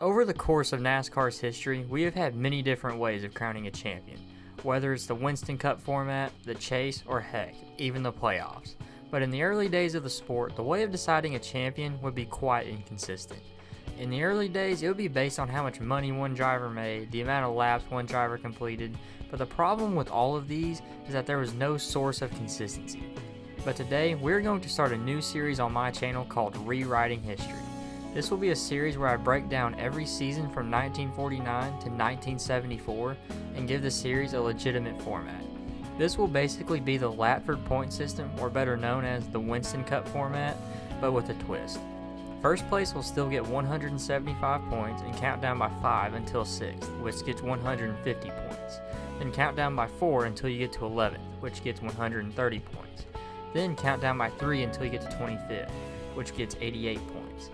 Over the course of NASCAR's history, we have had many different ways of crowning a champion, whether it's the Winston Cup format, the chase, or heck, even the playoffs. But in the early days of the sport, the way of deciding a champion would be quite inconsistent. In the early days, it would be based on how much money one driver made, the amount of laps one driver completed, but the problem with all of these is that there was no source of consistency. But today, we're going to start a new series on my channel called Rewriting History. This will be a series where I break down every season from 1949 to 1974 and give the series a legitimate format. This will basically be the Latford point system, or better known as the Winston Cup format, but with a twist. First place will still get 175 points and count down by 5 until 6th, which gets 150 points. Then count down by 4 until you get to 11th, which gets 130 points. Then count down by 3 until you get to 25th, which gets 88 points.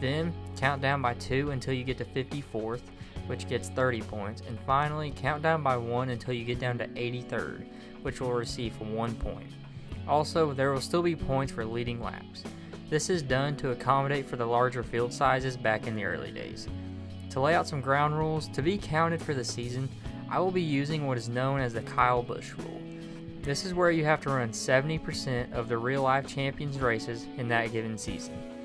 Then count down by 2 until you get to 54th, which gets 30 points. And finally, count down by 1 until you get down to 83rd, which will receive 1 point. Also, there will still be points for leading laps. This is done to accommodate for the larger field sizes back in the early days. To lay out some ground rules, to be counted for the season, I will be using what is known as the Kyle Busch rule. This is where you have to run 70% of the real life champions races in that given season.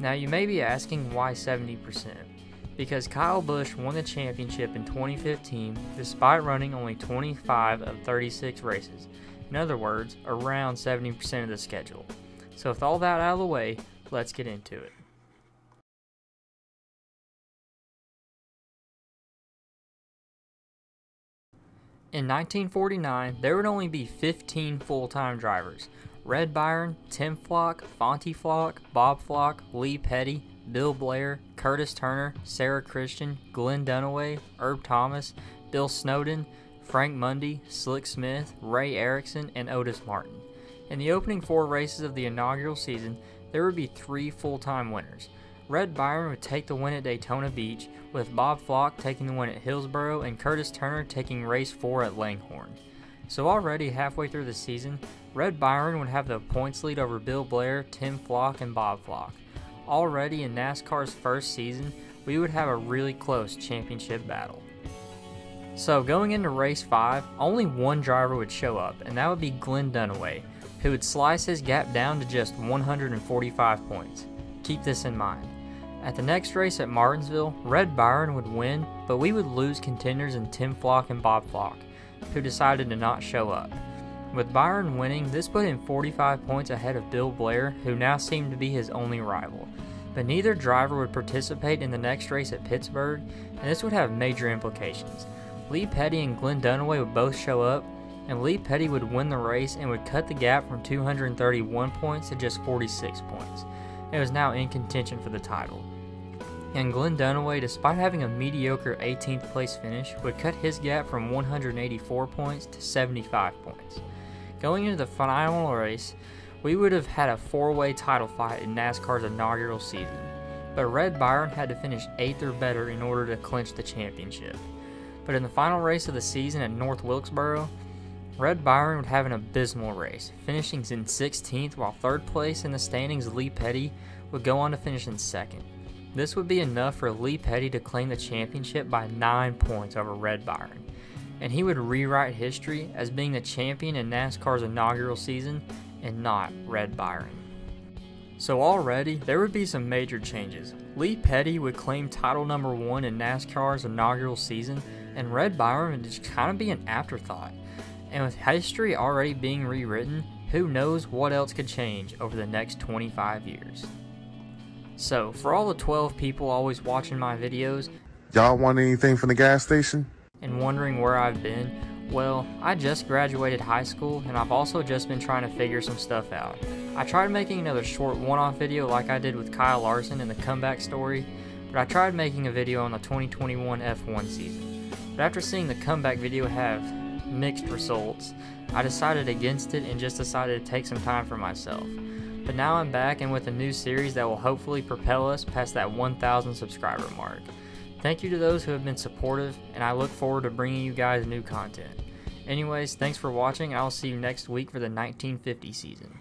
Now you may be asking why 70%? Because Kyle Busch won the championship in 2015 despite running only 25 of 36 races. In other words, around 70% of the schedule. So with all that out of the way, let's get into it. In 1949, there would only be 15 full-time drivers. Red Byron, Tim Flock, Fonty Flock, Bob Flock, Lee Petty, Bill Blair, Curtis Turner, Sara Christian, Glenn Dunaway, Herb Thomas, Bill Snowden, Frank Mundy, Slick Smith, Ray Erickson, and Otis Martin. In the opening four races of the inaugural season, there would be three full-time winners. Red Byron would take the win at Daytona Beach, with Bob Flock taking the win at Hillsborough and Curtis Turner taking race 4 at Langhorne. So already halfway through the season, Red Byron would have the points lead over Bill Blair, Tim Flock, and Bob Flock. Already in NASCAR's first season, we would have a really close championship battle. So going into race 5, only one driver would show up, and that would be Glenn Dunaway, who would slice his gap down to just 145 points. Keep this in mind. At the next race at Martinsville, Red Byron would win, but we would lose contenders in Tim Flock and Bob Flock, who decided to not show up. With Byron winning, this put him 45 points ahead of Bill Blair, who now seemed to be his only rival. But neither driver would participate in the next race at Pittsburgh, and this would have major implications. Lee Petty and Glenn Dunaway would both show up, and Lee Petty would win the race and would cut the gap from 231 points to just 46 points and was now in contention for the title. And Glenn Dunaway, despite having a mediocre 18th place finish, would cut his gap from 184 points to 75 points. Going into the final race, we would have had a four way title fight in NASCAR's inaugural season, but Red Byron had to finish 8th or better in order to clinch the championship. But in the final race of the season at North Wilkesboro, Red Byron would have an abysmal race, finishing in 16th, while third place in the standings, Lee Petty, would go on to finish in second. This would be enough for Lee Petty to claim the championship by 9 points over Red Byron, and he would rewrite history as being the champion in NASCAR's inaugural season and not Red Byron. So already, there would be some major changes. Lee Petty would claim title number one in NASCAR's inaugural season, and Red Byron would just kind of be an afterthought. And with history already being rewritten, who knows what else could change over the next 25 years. So, for all the 12 people always watching my videos, Y'all want anything from the gas station? and wondering where I've been, well, I just graduated high school and I've also just been trying to figure some stuff out. I tried making another short one off video like I did with Kyle Larson in the comeback story, but I tried making a video on the 2021 F1 season. But after seeing the comeback video have mixed results, I decided against it and just decided to take some time for myself. But now I'm back and with a new series that will hopefully propel us past that 1,000 subscriber mark. Thank you to those who have been supportive, and I look forward to bringing you guys new content. Anyways, thanks for watching. I'll see you next week for the 1950 season.